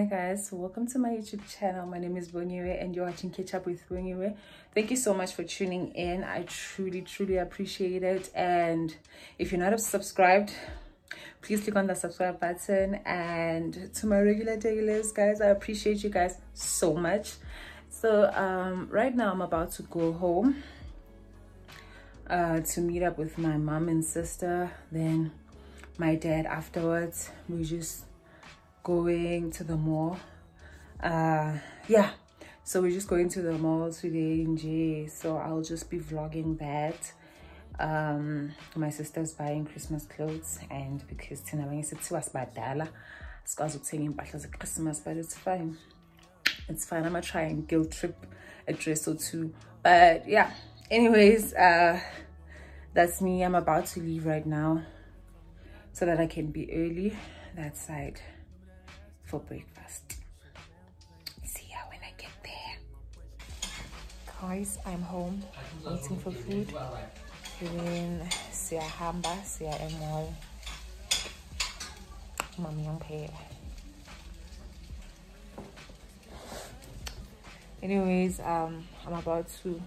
hi guys. Welcome to my youtube channel. My name is Bongiwe and you're watching catch up with Bongiwe thank you so much for tuning in. I truly truly appreciate it. And if you're not subscribed please click on the subscribe button. And to my regular dailies guys i appreciate you guys so much. So um right now i'm about to go home uh to meet up with my mom and sister then my dad afterwards. We just going to the mall. Uh yeah. So we're just going to the mall today in J. so i'll just be vlogging that. Um my sister's buying christmas clothes and because abanye sekuthiwa sibadala sikwazi ukuthenga impahla ze-christmas but it's fine. It's fine. I'm gonna try and guilt trip a dress or two. But yeah. Anyways uh that's me. I'm about to leave right now so that i can be early that side for breakfast. See ya when I get there. Guys, I'm home waiting for food. Then siyahamba siya emall. Mami pay. Anyways, um, I'm about to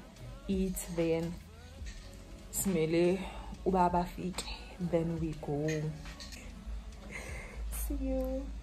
eat then smele ubaba fike then we go. See you.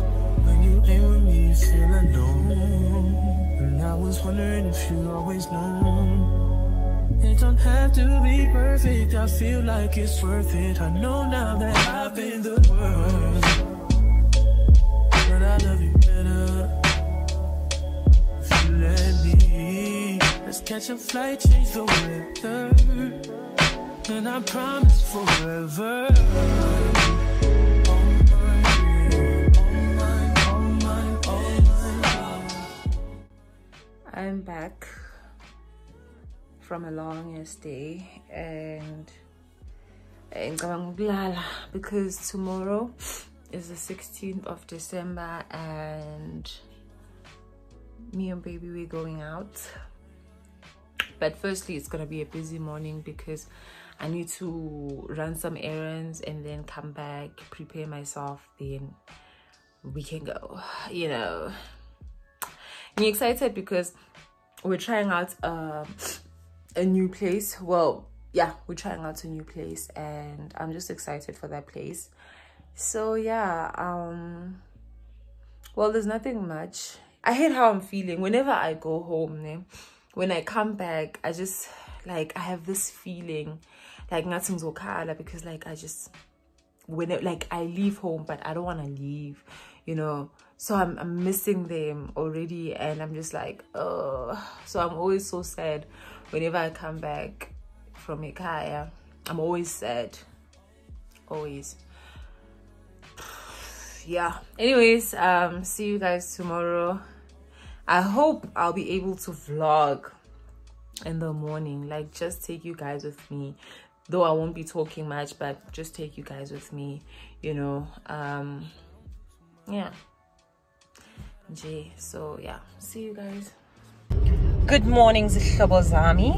when you ain't with me, you feel alone. And I was wondering if you always know. It don't have to be perfect. I feel like it's worth it. I know now that I've been the worst. But I love you better. If you let me. Let's catch a flight, change the weather and I promise forever. I'm back from a long day and because tomorrow is the 16th of December and me and baby we're going out but firstly it's gonna be a busy morning because I need to run some errands and then come back, prepare myself, then we can go, you know. I'm excited because we're trying out uh, a new place. Well, yeah, we're trying out a new place and I'm just excited for that place. So yeah, um, well, there's nothing much. I hate how I'm feeling. Whenever I go home, when I come back, I just, like, I have this feeling like nothing's okay because like i just when it, like i leave home but i don't want to leave you know so I'm, I'm missing them already and i'm just like oh so i'm always so sad whenever i come back from ikaya i'm always sad. Always. Yeah. Anyways um see you guys tomorrow. I hope i'll be able to vlog in the morning. Like just take you guys with me. Though I won't be talking much, but just take you guys with me, you know. Um, yeah. J. So yeah, see you guys. Good morning, Zami.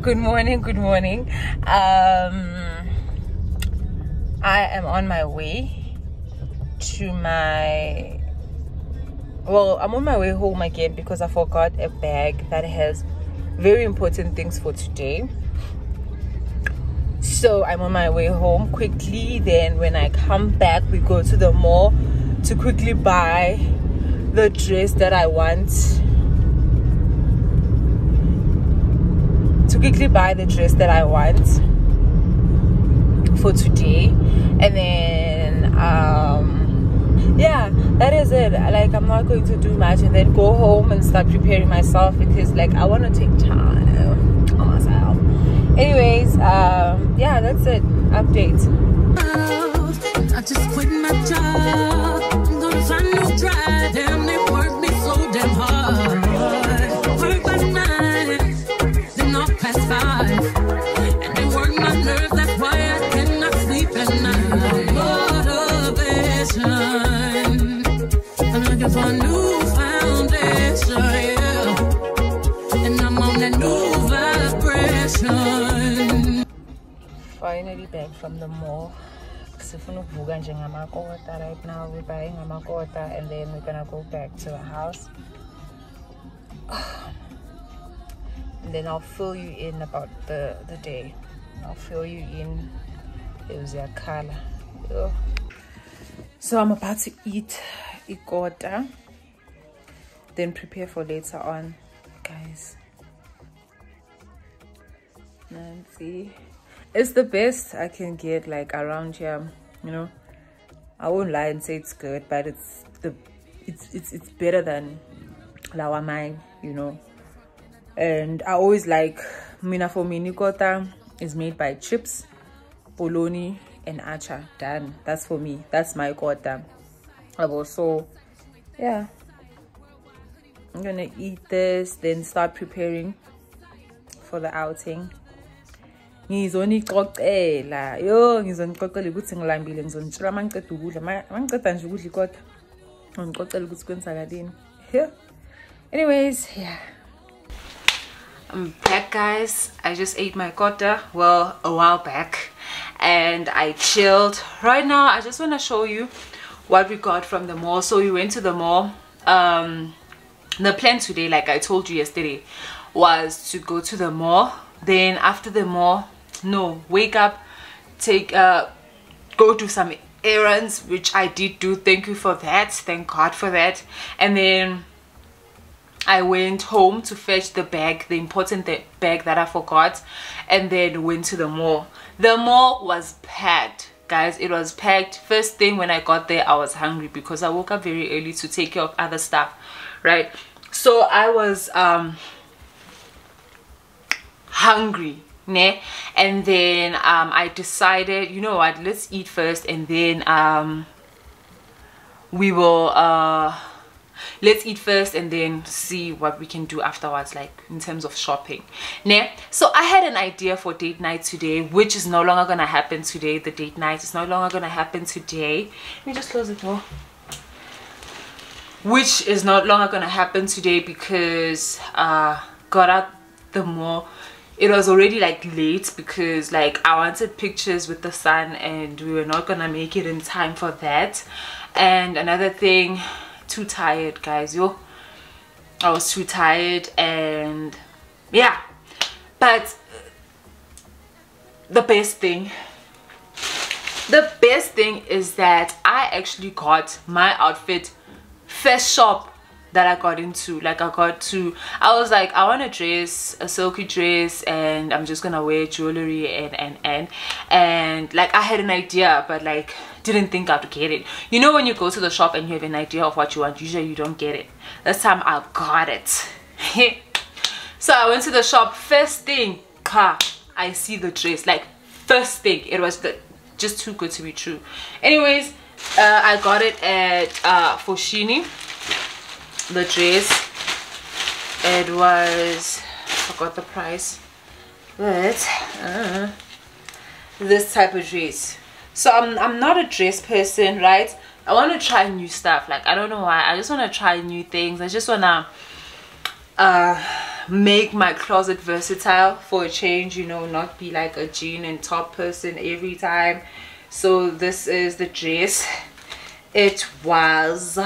good morning, good morning. Um, I am on my way to my well i'm on my way home again because i forgot a bag that has very important things for today so i'm on my way home quickly. Then when i come back we go to the mall to quickly buy the dress that i want. To quickly buy the dress that i want for today. And then um yeah that is it. Like i'm not going to do much and then go home and start preparing myself because like i want to take time anyways um yeah that's it update I just quit my job. I'm gonna find drive. Damn, they work me so damn hard. Work by nine, then past five. And they work my nerves, that's why I cannot sleep at night. Motivation. I'm looking for a new Finally back from the mall. Sifuna ukuvuka njengamakota right now we're buying amakota and then we're gonna go back to the house. And then I'll fill you in about the the day. I'll fill you in. It was your color. So I'm about to eat ikota then prepare for later on. Guys. Nancy it's the best I can get like around here you know? I won't lie and say it's good but it's the it's it's, it's better than lawamai you know? And I always like mina for me nikota is made by chips bologna and acha. Done. That's for me. That's my kota. I've also yeah. I'm gonna eat this then start preparing for the outing ngizonixoxela. Yo ngizonixoxela ukuthi ngilambile ngizonitshela uma ngiqeda ukudla. Uma ngiqeda nje ukudla kodwa ngixoxela ukuthi kwenzakalini anyways yeah I'm back guys I just ate my kota well a while back and I chilled. Right now I just want to show you what we got from the mall. So we went to the mall. Um the plan today like I told you yesterday was to go to the mall. Then after the mall no wake up take uh go do some errands which i did do thank you for that thank god for that and then I went home to fetch the bag, the important bag that I forgot, and then went to the mall. The mall was packed, guys. It was packed. First thing when I got there, I was hungry because I woke up very early to take care of other stuff, right? So I was um, hungry ne and then um i decided you know what let's eat first and then um we will uh let's eat first and then see what we can do afterwards like in terms of shopping ne so i had an idea for date night today which is no longer gonna happen today the date night is no longer gonna happen today. Let me just close the door. Which is no longer gonna happen today because uh got out the mall it was already like late because like I wanted pictures with the sun and we were not gonna make it in time for that. And another thing too tired guys yo. I was too tired and yeah. But the best thing the best thing is that I actually got my outfit first shop that I got into like I got to I was like I want a dress a silky dress and I'm just gonna wear jewelry and and and and like I had an idea but like didn't think I'd get it. You know when you go to the shop and you have an idea of what you want usually you don't get it. This time I got it. So I went to the shop. First thing car I see the dress. Like first thing it was the, just too good to be true. Anyways uh, I got it at uh, Foschini the dress it was I forgot the price but uh, this type of dress so I'm, I'm not a dress person right? I want to try new stuff like I don't know why I just want to try new things. I just want to uh make my closet versatile for a change you know not be like a jean and top person every time. So this is the dress it was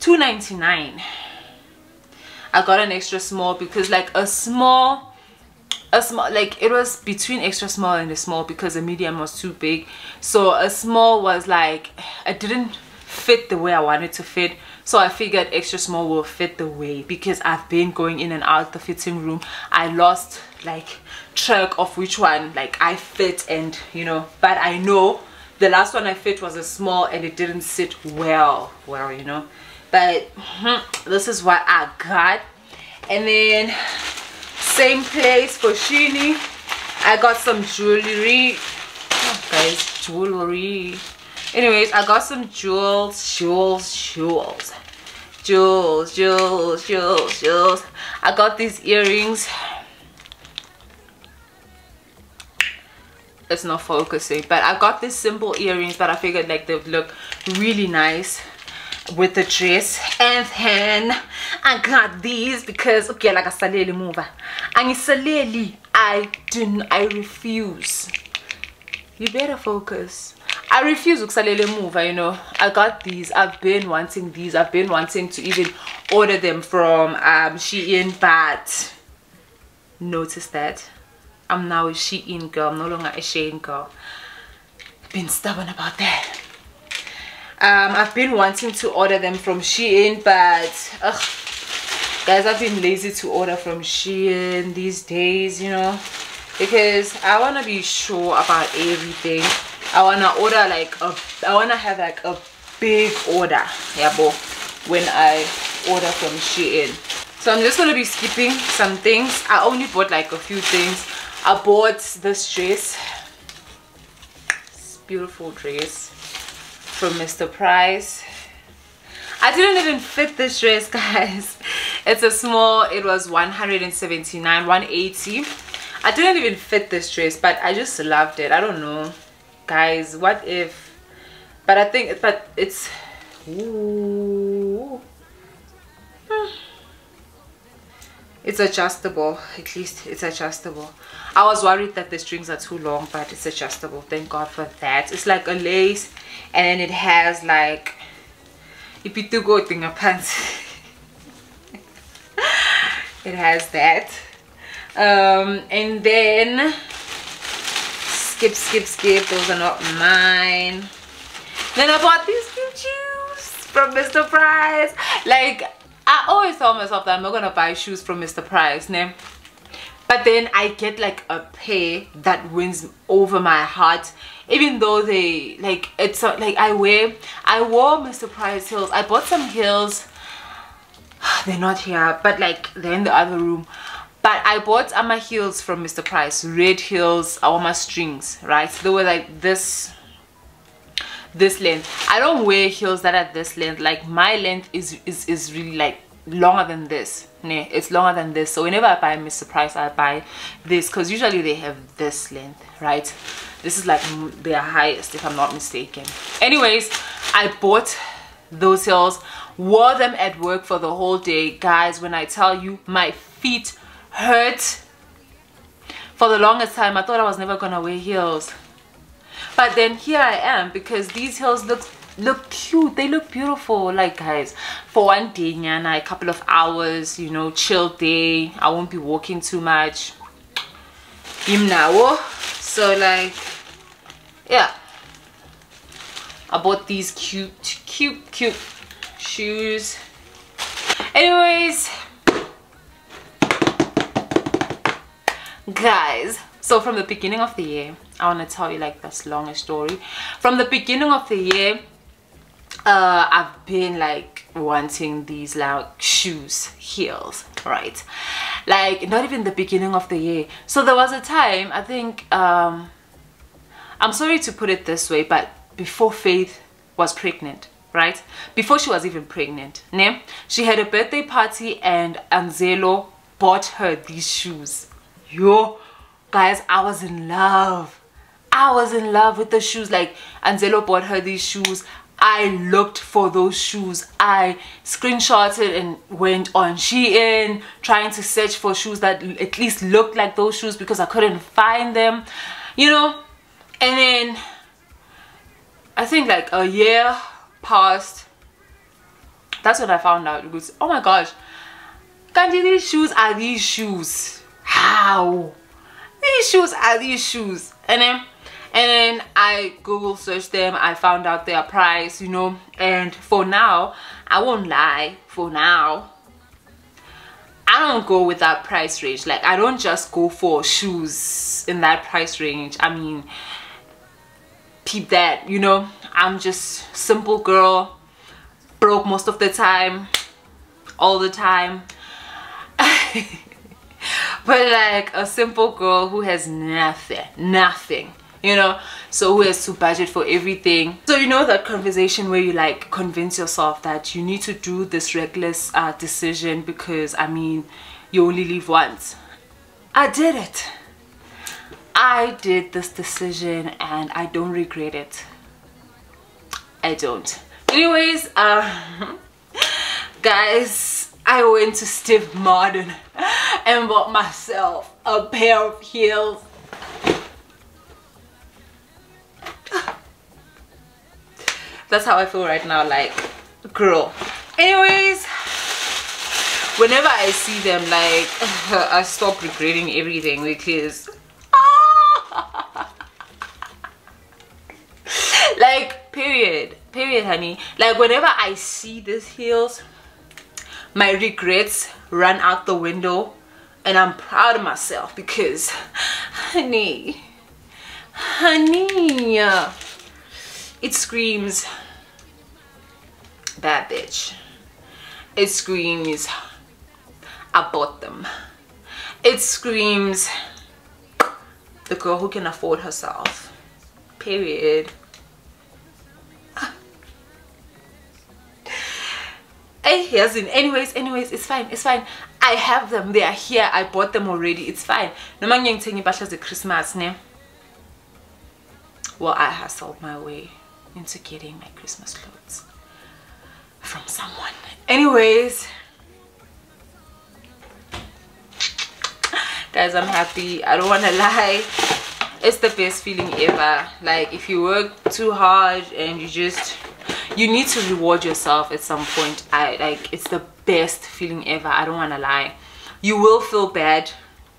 2.99 i got an extra small because like a small a small like it was between extra small and a small because a medium was too big. So a small was like it didn't fit the way i wanted to fit. So I figured extra small will fit the way because I've been going in and out the fitting room. I lost like track of which one like I fit and you know but I know the last one I fit was a small and it didn't sit well well you know but hmm, this is what I got. And then same place Foschini I got some jewelry. Oh, guys jewelry. Anyways i got some jewels jewels jewels. Jewels jewels jewels jewels. I got these earrings. It's not focusing but i got these simple earrings but i figured like they would look really nice with the dress and then i got these because okay like a saleli mover and it's saleli i didn't i refuse. You better focus. I refuse ukusalela emuva you know. I got these. I've been wanting these. I've been wanting to even order them from um, Shein but notice that I'm now a Shein girl. I'm no longer a Shein girl. Been stubborn about that um, I've been wanting to order them from Shein but ugh, guys I've been lazy to order from Shein these days you know? Because I want to be sure about everything. I wanna order like a I wanna have like a big order yeah bo when I order from Shein. So I'm just gonna be skipping some things. I only bought like a few things. I bought this dress. Beautiful dress from Mr. Price. I didn't even fit this dress guys. It's a small it was 179 180 I didn't even fit this dress but I just loved it. I don't know guys what if but i think but it's ooh, hmm. It's adjustable. At least it's adjustable. I was worried that the strings are too long but it's adjustable. Thank god for that. It's like a lace and then it has like ipitugo thing pants it has that. Um and then skip skip skip. Those are not mine. Then i bought these cute shoes from mr price. Like i always tell myself that i'm not gonna buy shoes from mr price name but then i get like a pair that wins over my heart even though they like it's like i wear i wore mr price heels. I bought some heels. They're not here but like they're in the other room. But i bought uh, ama heels from mr price. Red heels ama strings right? So they were like this this length. I don't wear heels that are this length. Like my length is is, is really like longer than this. Yeah, it's longer than this. So whenever i buy mr price i buy this because usually they have this length right? This is like their highest if i'm not mistaken. Anyways i bought those heels wore them at work for the whole day. Guys when i tell you my feet hurt. For the longest time i thought i was never gonna wear heels but then here i am because these heels look look cute. They look beautiful like guys. For one day and a couple of hours you know chill day. I won't be walking too much. So like yeah. I bought these cute cute cute shoes. Anyways. Guys so from the beginning of the year i want to tell you like this long story. From the beginning of the year uh i've been like wanting these like shoes heels right? Like not even the beginning of the year. So there was a time i think um i'm sorry to put it this way but before faith was pregnant right? Before she was even pregnant ne? she had a birthday party and anzelo bought her these shoes. Yo guys i was in love i was in love with the shoes like anzelo bought her these shoes. I looked for those shoes. I screenshotted and went on. Shein trying to search for shoes that at least looked like those shoes because i couldn't find them you know? And then i think like a year passed. That's when i found out. Because oh my gosh. Kanji these shoes are these shoes. How? These shoes are these shoes. And then and i google searched them i found out their price you know and for now i won't lie for now I don't go with that price range. Like I don't just go for shoes in that price range. I mean, peep that, you know. I'm just simple girl, broke most of the time, all the time. but like a simple girl who has nothing, nothing you know? So who has to budget for everything. So you know that conversation where you like convince yourself that you need to do this reckless uh, decision because i mean you only live once? I did it. I did this decision and i don't regret it. I don't. Anyways uh guys i went to steve madden and bought myself a pair of heels that's how i feel right now like girl. Anyways whenever i see them like i stop regretting everything because like period. Period honey. Like whenever i see these heels my regrets run out the window and i'm proud of myself because honey honey it screams bad bitch. It screams I bought them. It screams the girl who can afford herself. Period. Ah. Hey here's in anyways anyways it's fine it's fine. I have them they are here i bought them already it's fine. No man ngiyengithenga impahla christmas ne? Well i hustled my way into getting my Christmas clothes from someone. Anyways, guys, I'm happy. I don't want to lie. It's the best feeling ever. Like if you work too hard and you just you need to reward yourself at some point. I like it's the best feeling ever. I don't want to lie. You will feel bad.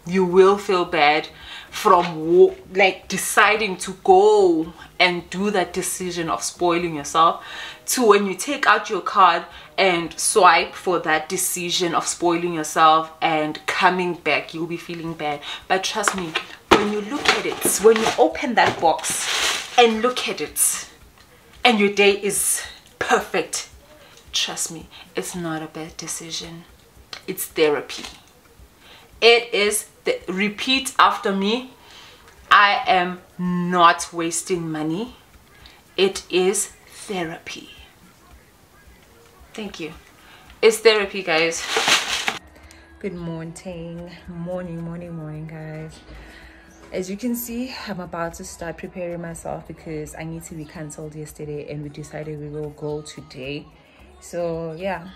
You will feel bad from like deciding to go and do that decision of spoiling yourself to when you take out your card and swipe for that decision of spoiling yourself and coming back you'll be feeling bad. But trust me when you look at it when you open that box and look at it and your day is perfect trust me it's not a bad decision. It's therapy. It is the, repeat after me I am not wasting money. It is therapy thank you. It's therapy guys. Good morning. Morning morning morning guys. As you can see i'm about to start preparing myself because i need to be cancelled yesterday and we decided we will go today. So yeah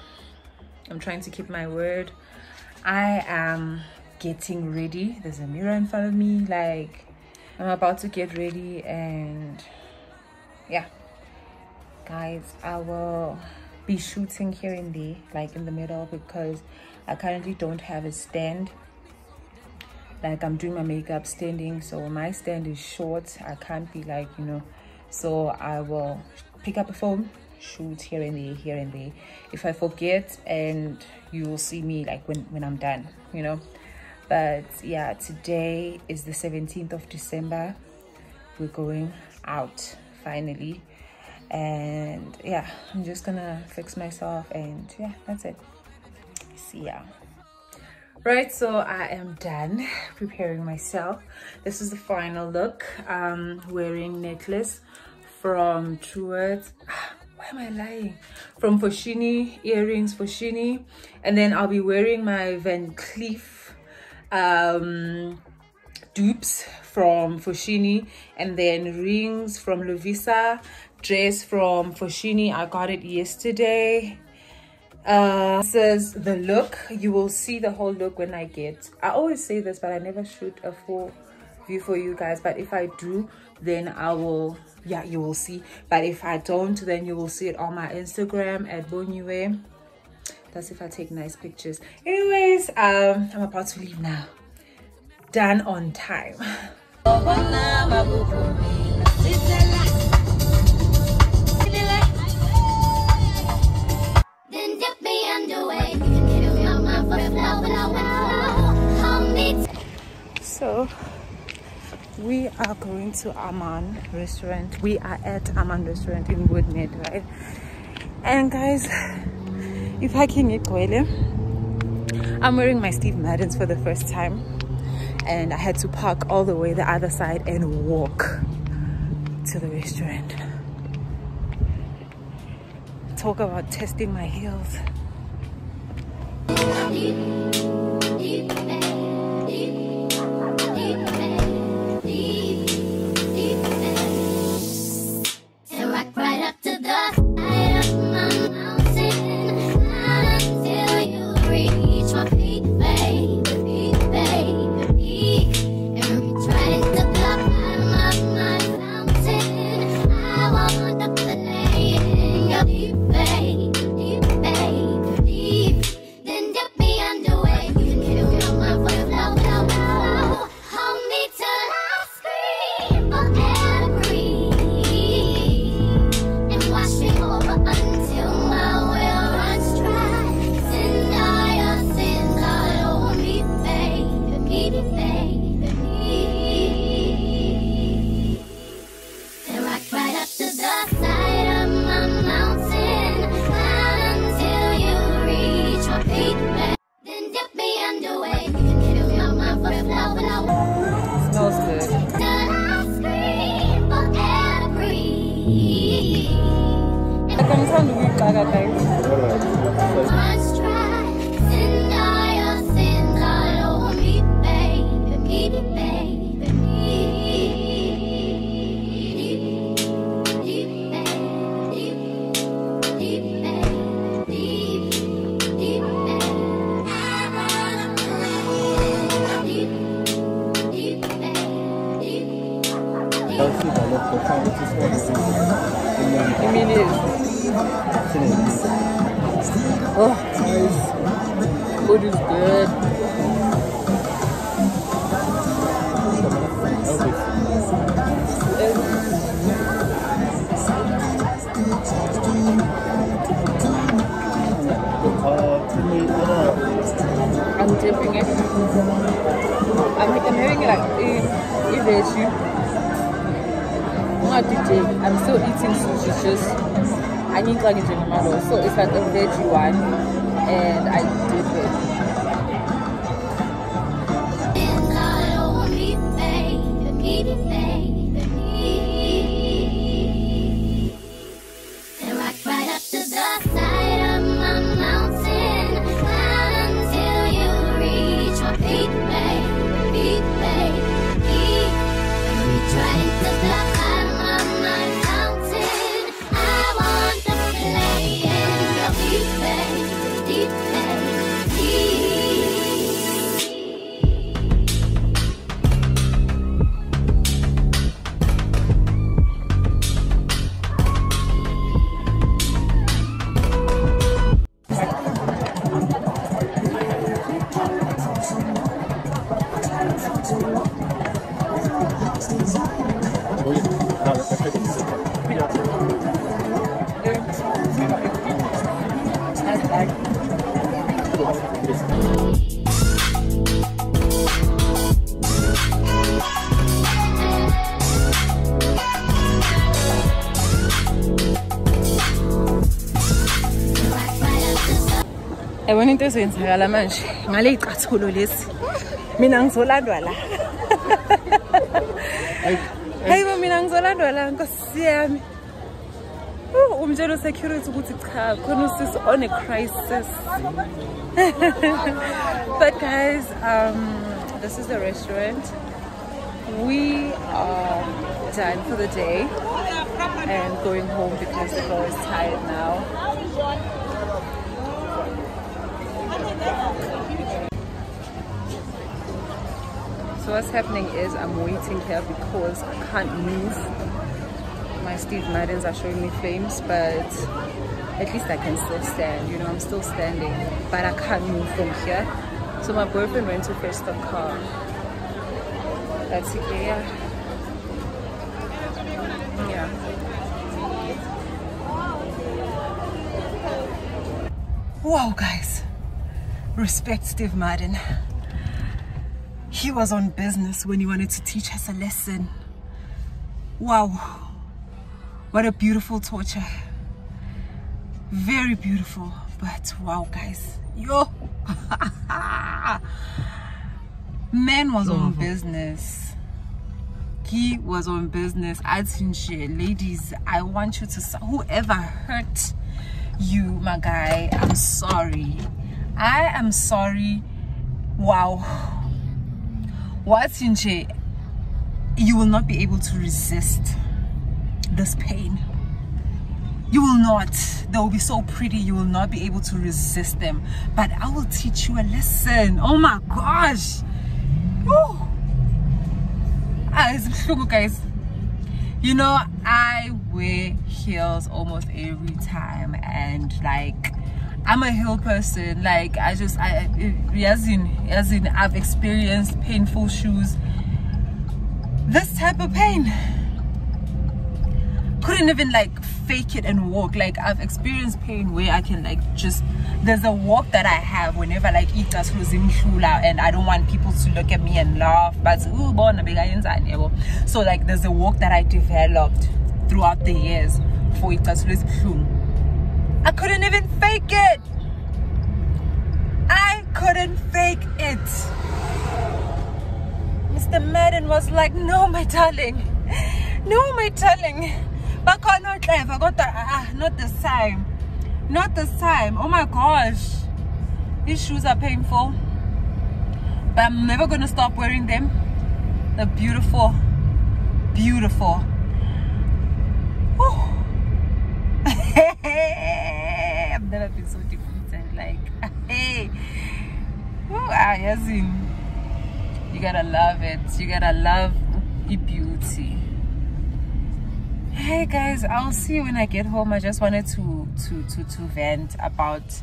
i'm trying to keep my word. I am getting ready. There's a mirror in front of me. Like i'm about to get ready and yeah. Guys i will be shooting here and there like in the middle because i currently don't have a stand. Like i'm doing my makeup standing so my stand is short. I can't be like you know. So i will pick up a phone shoot here and there here and there. If i forget and you will see me like when when i'm done you know. But yeah today is the 17th of december. We're going out finally and yeah i'm just gonna fix myself and yeah that's it. See ya. Right so i am done preparing myself. This is the final look. Um wearing necklace from Truworths why am I lying? From Foschini, earrings Foschini. And then I'll be wearing my Van Cleef um, dupes from Foschini. And then rings from Lovisa, dress from Foschini. I got it yesterday. Uh, this is the look. You will see the whole look when I get. I always say this, but I never shoot a full view for you guys. But if I do, then I will, yeah, you will see. But if I don't, then you will see it on my Instagram at Bongiwe that's if i take nice pictures anyways um i'm about to leave now done on time So we are going to Aman restaurant. We are at Aman restaurant in Woodmead, right? And guys, if I can get I'm wearing my Steve Maddens for the first time and I had to park all the way the other side and walk to the restaurant. Talk about testing my heels. Oh, I'm dipping it. I'm, I'm having it like a, veggie. I'm still eating sushi, just I need like a model. So it's like a veggie one and I into ezenzakala manje. Ngale icathulo lesi. Mina ngizolandwa la. Hayibo mina ngizolandwa la nkosi yami. Umtshela usecurity ukuthi cha khona usisi on a crisis. But guys um this is the restaurant. We are done for the day and going home because the girl is tired now what's happening is I'm waiting here because I can't move my Steve Maddens are showing me flames but at least I can still stand you know I'm still standing but I can't move from here so my boyfriend went to fetch the car that's yeah Yeah. Wow, guys. Respect Steve Madden. He was on business when he wanted to teach us a lesson. Wow. What a beautiful torture. Very beautiful. But wow, guys. Yo. Man was on business. He was on business. I think, ladies, I want you to, whoever hurt you, my guy, I'm sorry. I am sorry. Wow. What's in you will not be able to resist this pain. You will not. They will be so pretty, you will not be able to resist them. But I will teach you a lesson. Oh my gosh. Woo. Ah, it's guys. You know, I wear heels almost every time, and like, I'm a heel person. Like, I just, I, as in, as in, I've experienced painful shoes. This type of pain couldn't even like fake it and walk like i've experienced pain where i can like just there's a walk that i have whenever like it does losing and i don't want people to look at me and laugh but so like there's a walk that i developed throughout the years for it i couldn't even fake it. I couldn't fake it. Mr madden was like no my darling. No my darling. Bakhona clever kodwa ah not this time not this time oh my gosh. These shoes are painful. But i'm never gonna stop wearing them. They're beautiful. Beautiful i've never been so defeated like hey. Ooh, ah, yes, you gotta love it. You gotta love the beauty. Hey guys i'll see you when i get home. I just wanted to to to to vent about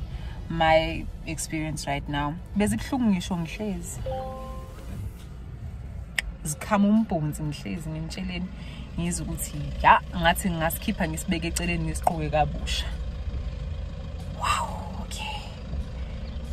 my experience right now. Bezibuhlungu ngisho ngihlezi. Zikhama umbhonzi ngihlezi ngimtsheleni. Ngizwe ukuthi ya ngathi ngingasikhipha ngisibeke eceleni ngisiqoke kabusha wow okay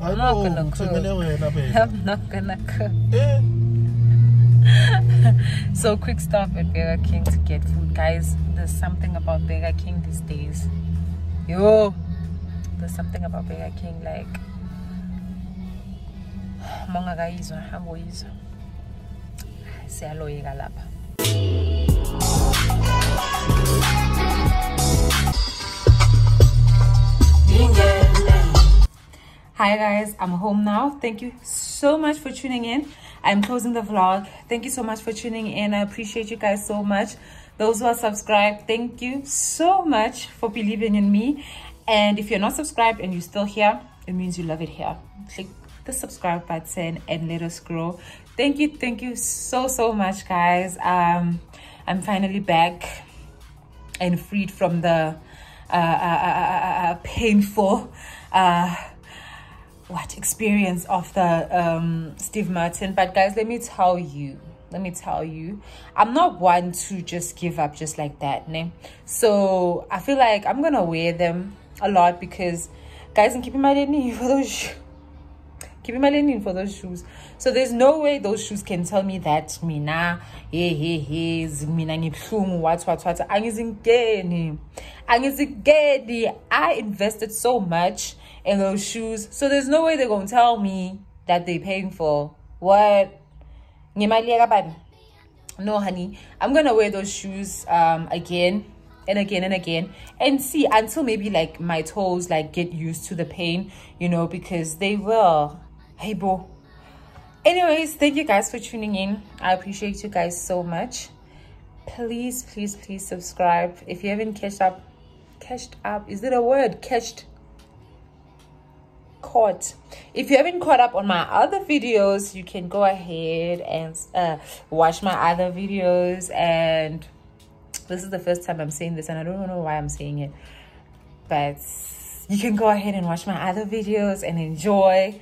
I'm not gonna cook. I'm not gonna cook. So quick stop at Burger King to get food. Guys, there's something about Burger King these days. Yo, there's something about Burger King like mongakayizwa hamboyizwa siyaloyeka lapha Hi guys, I'm home now. Thank you so much for tuning in. I'm closing the vlog. Thank you so much for tuning in. I appreciate you guys so much. Those who are subscribed, thank you so much for believing in me. And if you're not subscribed and you're still here, it means you love it here. Click the subscribe button and let us grow. Thank you, thank you so, so much, guys. Um, I'm finally back and freed from the uh, uh, uh, painful what experience of the um, Steve Madden. But guys, let me tell you, let me tell you, I'm not one to just give up just like that. Ne? So I feel like I'm gonna wear them a lot because guys, I'm keeping my knee for those keeping my linen for those shoes. So there's no way those shoes can tell me that mina hey hey hey mina ngibhlungu what what what angizingeni angizingeni I invested so much in those shoes. So there's no way they're going to tell me that they're paying for what? No, honey. I'm going to wear those shoes um, again and again and again and see until maybe like my toes like get used to the pain, you know, because they will. Hey, bro. Anyways, thank you guys for tuning in. I appreciate you guys so much. please please please subscribe if you haven't catched up catched up is it a word catched caught if you haven't caught up on my other videos you can go ahead and uh, watch my other videos and this is the first time i'm saying this and i don't know why i'm saying it but you can go ahead and watch my other videos and enjoy